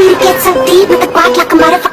me to get so deep, with the quack like a motherfucker,